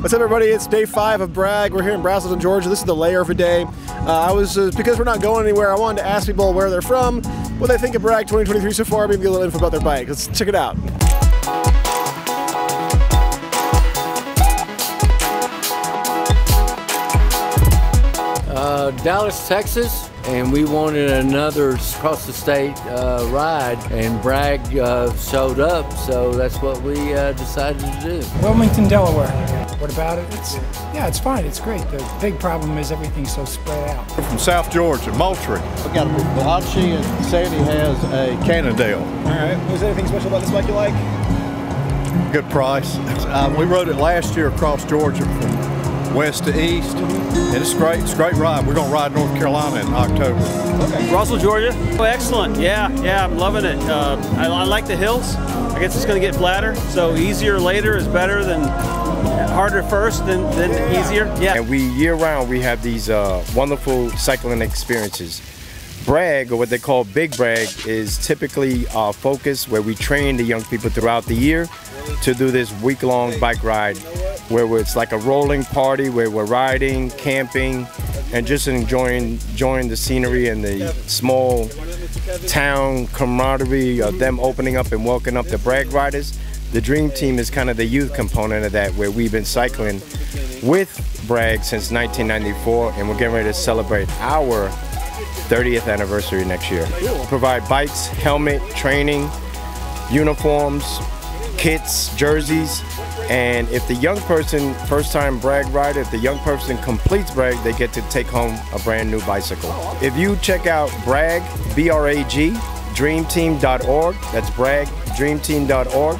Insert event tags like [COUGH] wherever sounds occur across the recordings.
What's up, everybody? It's day five of BRAG. We're here in Braselton, Georgia. This is the layer of a day. Uh, I was uh, because we're not going anywhere. I wanted to ask people where they're from, what they think of BRAG 2023 so far, maybe get a little info about their bike. Let's check it out. Uh, Dallas, Texas, and we wanted another across the state uh, ride, and BRAG uh, showed up, so that's what we uh, decided to do. Wilmington, Delaware. What about it? It's yeah, it's fine. It's great. The big problem is everything's so spread out. from South Georgia, Moultrie. We got a Balachi and Sandy has a Cannondale. All right. Was there anything special about this bike you like? Good price. Um, we rode it last year across Georgia from west to east, and it's great. It's a great ride. We're going to ride North Carolina in October. Russell, Georgia. Oh, excellent. Yeah, yeah, I'm loving it. Uh, I, I like the hills. I guess it's going to get flatter, so easier later is better than harder first than, than easier. Yeah. And we year round we have these uh, wonderful cycling experiences. Brag, or what they call Big Brag, is typically our focus where we train the young people throughout the year to do this week long bike ride where it's like a rolling party where we're riding, camping, and just enjoying, enjoying the scenery and the small town camaraderie of them opening up and welcoming up the Brag riders. The Dream Team is kind of the youth component of that, where we've been cycling with BRAG since 1994, and we're getting ready to celebrate our 30th anniversary next year. We provide bikes, helmet, training, uniforms, kits, jerseys, and if the young person, first time brag rider, if the young person completes brag they get to take home a brand new bicycle. If you check out BRAG, B-R-A-G, dreamteam.org, that's BRAG, dreamteam.org,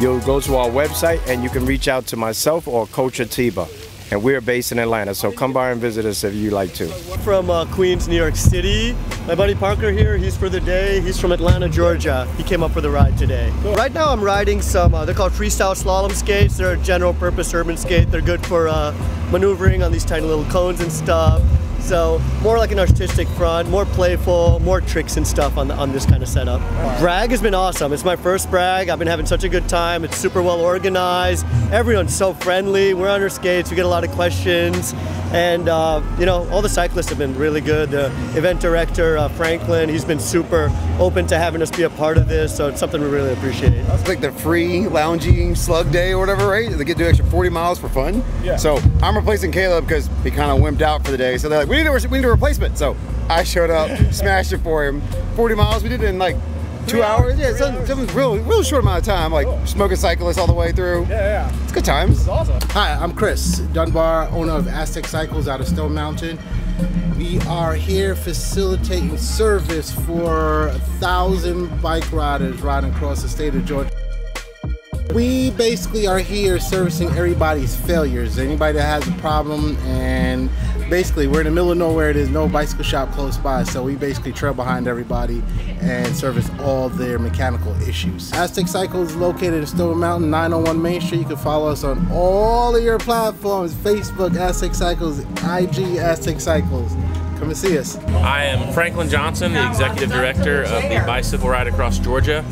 you'll go to our website and you can reach out to myself or Coach Atiba. And we're based in Atlanta, so come by and visit us if you like to. from uh, Queens, New York City. My buddy Parker here, he's for the day. He's from Atlanta, Georgia. He came up for the ride today. Right now I'm riding some, uh, they're called freestyle slalom skates. They're a general purpose urban skate. They're good for uh, maneuvering on these tiny little cones and stuff. So more like an artistic front, more playful, more tricks and stuff on, the, on this kind of setup. BRAG has been awesome. It's my first BRAG. I've been having such a good time. It's super well organized. Everyone's so friendly. We're on our skates. We get a lot of questions. And, uh, you know, all the cyclists have been really good. The event director, uh, Franklin, he's been super open to having us be a part of this. So it's something we really appreciate. It's like the free lounging slug day or whatever, right? They get to do extra 40 miles for fun. Yeah. So I'm replacing Caleb because he kind of wimped out for the day. So they're like, we need, a, we need a replacement. So I showed up, [LAUGHS] smashed it for him. 40 miles, we did it in like two hours. Yeah, something, something real, real short amount of time. Like smoking cyclists all the way through. Yeah, yeah. It's good times. Awesome. Hi, I'm Chris Dunbar, owner of Aztec Cycles out of Stone Mountain. We are here facilitating service for a thousand bike riders riding across the state of Georgia. We basically are here servicing everybody's failures. Anybody that has a problem, and basically, we're in the middle of nowhere. There's no bicycle shop close by, so we basically trail behind everybody and service all their mechanical issues. Aztec Cycles is located in Stone Mountain, 901 Main Street. You can follow us on all of your platforms Facebook, Aztec Cycles, IG, Aztec Cycles. Come and see us. I am Franklin Johnson, the executive director of the Bicycle Ride Across Georgia.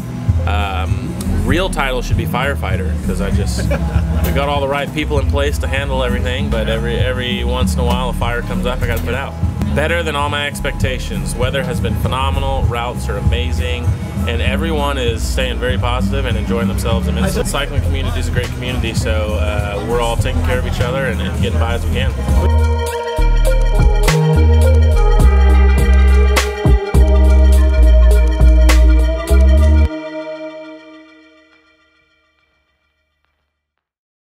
Um, real title should be firefighter because I just we got all the right people in place to handle everything, but every every once in a while a fire comes up, I got to put out. Better than all my expectations. Weather has been phenomenal. Routes are amazing, and everyone is staying very positive and enjoying themselves. Mean, the cycling community is a great community, so uh, we're all taking care of each other and, and getting by as we can.